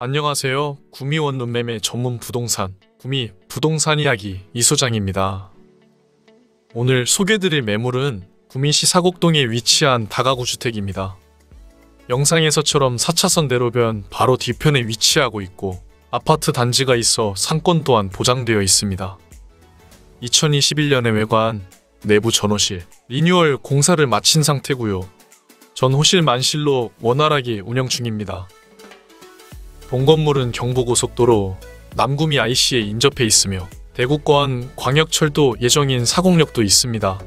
안녕하세요. 구미원 룸매매 전문 부동산 구미 부동산 이야기 이소장입니다. 오늘 소개드릴 매물은 구미시 사곡동에 위치한 다가구 주택입니다. 영상에서처럼 4차선 대로변 바로 뒤편에 위치하고 있고 아파트 단지가 있어 상권 또한 보장되어 있습니다. 2021년에 외관, 내부 전호실, 리뉴얼 공사를 마친 상태고요. 전호실 만실로 원활하게 운영 중입니다. 본 건물은 경부고속도로 남구미 IC에 인접해 있으며 대구권 광역철도 예정인 사곡역도 있습니다.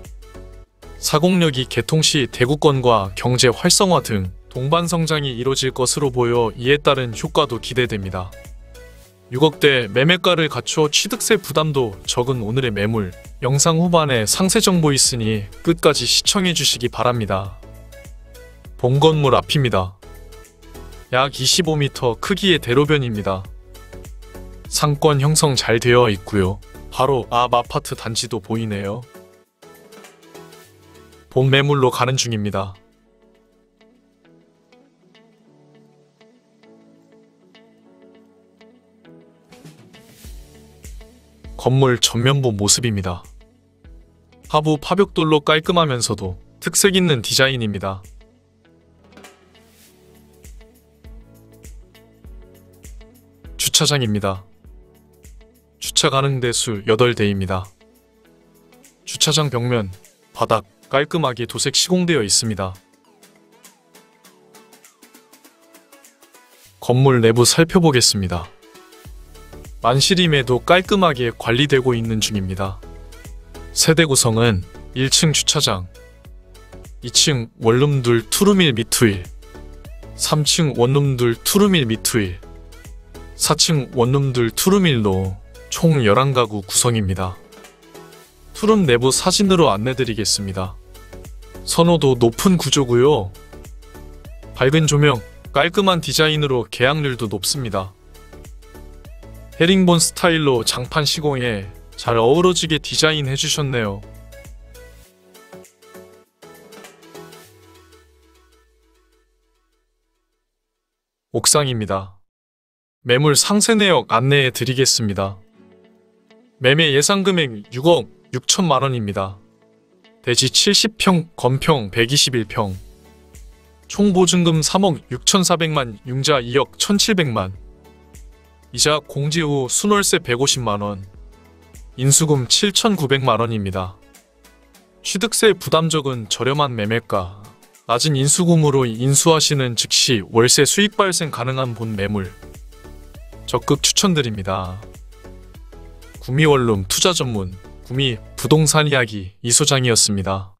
사곡역이 개통 시 대구권과 경제 활성화 등 동반 성장이 이뤄질 것으로 보여 이에 따른 효과도 기대됩니다. 6억대 매매가를 갖춰 취득세 부담도 적은 오늘의 매물 영상 후반에 상세 정보 있으니 끝까지 시청해 주시기 바랍니다. 본 건물 앞입니다. 약 25m 크기의 대로변입니다. 상권 형성 잘 되어 있고요. 바로 앞 아파트 단지도 보이네요. 본 매물로 가는 중입니다. 건물 전면부 모습입니다. 하부 파벽돌로 깔끔하면서도 특색 있는 디자인입니다. 주차장입니다. 주차 가능 대수 8대입니다. 주차장 벽면, 바닥 깔끔하게 도색 시공되어 있습니다. 건물 내부 살펴보겠습니다. 만실임에도 깔끔하게 관리되고 있는 중입니다. 세대 구성은 1층 주차장, 2층 원룸둘 투룸일 미투일, 3층 원룸둘 투룸일 미투일, 4층 원룸둘 투룸일로 총 11가구 구성입니다. 투룸 내부 사진으로 안내드리겠습니다. 선호도 높은 구조고요. 밝은 조명, 깔끔한 디자인으로 계약률도 높습니다. 헤링본 스타일로 장판 시공에 잘 어우러지게 디자인해 주셨네요. 옥상입니다. 매물 상세 내역 안내해 드리겠습니다. 매매 예상 금액 6억 6천만 원입니다. 대지 70평, 건평 121평. 총 보증금 3억 6,400만, 융자 2억 1,700만. 이자 공제 후 순월세 150만 원. 인수금 7,900만 원입니다. 취득세 부담적은 저렴한 매매가, 낮은 인수금으로 인수하시는 즉시 월세 수익 발생 가능한 본 매물. 적극 추천드립니다. 구미원룸 투자 전문 구미 부동산 이야기 이 소장이었습니다.